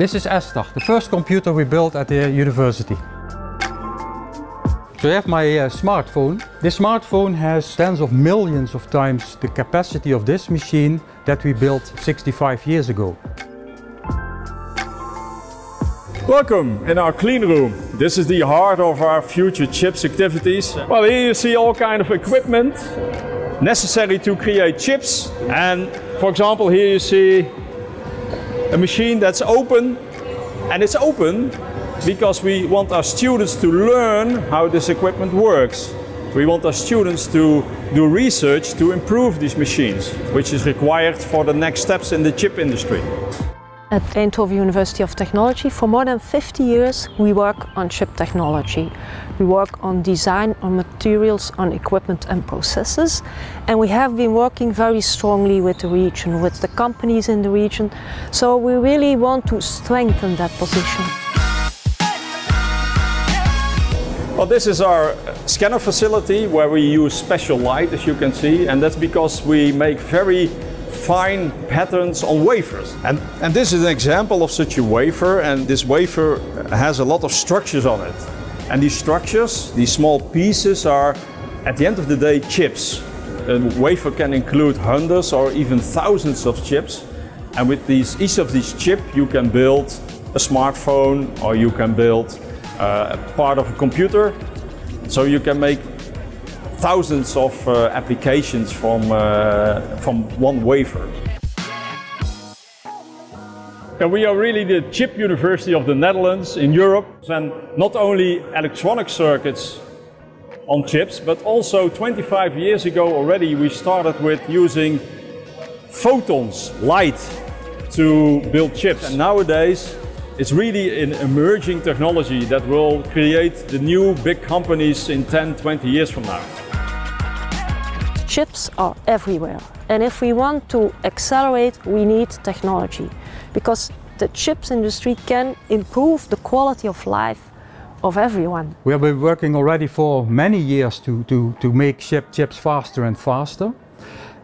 This is Estar, the first computer we built at the university. So I have my uh, smartphone. This smartphone has tens of millions of times the capacity of this machine that we built 65 years ago. Welcome in our clean room. This is the heart of our future chips activities. Well, here you see all kind of equipment necessary to create chips. And for example, here you see a machine that's open. And it's open because we want our students to learn how this equipment works. We want our students to do research to improve these machines, which is required for the next steps in the chip industry. At Eindhoven University of Technology, for more than 50 years, we work on chip technology. We work on design, on materials, on equipment and processes. And we have been working very strongly with the region, with the companies in the region. So we really want to strengthen that position. Well, this is our scanner facility where we use special light, as you can see, and that's because we make very fine patterns on wafers. And, and this is an example of such a wafer, and this wafer has a lot of structures on it. And these structures, these small pieces, are at the end of the day chips. A wafer can include hundreds or even thousands of chips. And with these, each of these chips, you can build a smartphone or you can build uh, a part of a computer. So you can make thousands of uh, applications from, uh, from one wafer. And we are really the chip university of the Netherlands in Europe. And not only electronic circuits on chips, but also 25 years ago already we started with using photons, light, to build chips. And nowadays it's really an emerging technology that will create the new big companies in 10, 20 years from now. Chips are everywhere. And if we want to accelerate, we need technology. Because the chips industry can improve the quality of life of everyone. We have been working already for many years to, to, to make chip, chips faster and faster.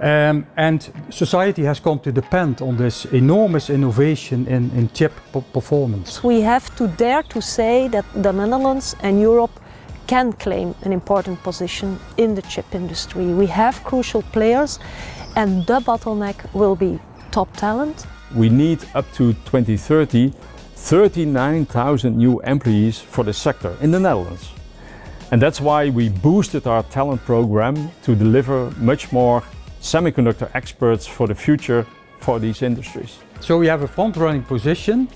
Um, and society has come to depend on this enormous innovation in, in chip performance. We have to dare to say that the Netherlands and Europe can claim an important position in the chip industry. We have crucial players and the bottleneck will be top talent. We need up to 2030 39,000 new employees for the sector in the Netherlands. And that's why we boosted our talent program to deliver much more semiconductor experts for the future for these industries. So we have a front-running position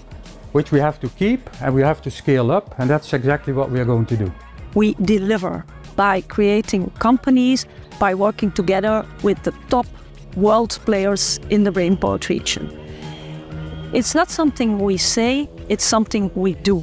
which we have to keep and we have to scale up and that's exactly what we are going to do we deliver by creating companies, by working together with the top world players in the Brainport region. It's not something we say, it's something we do.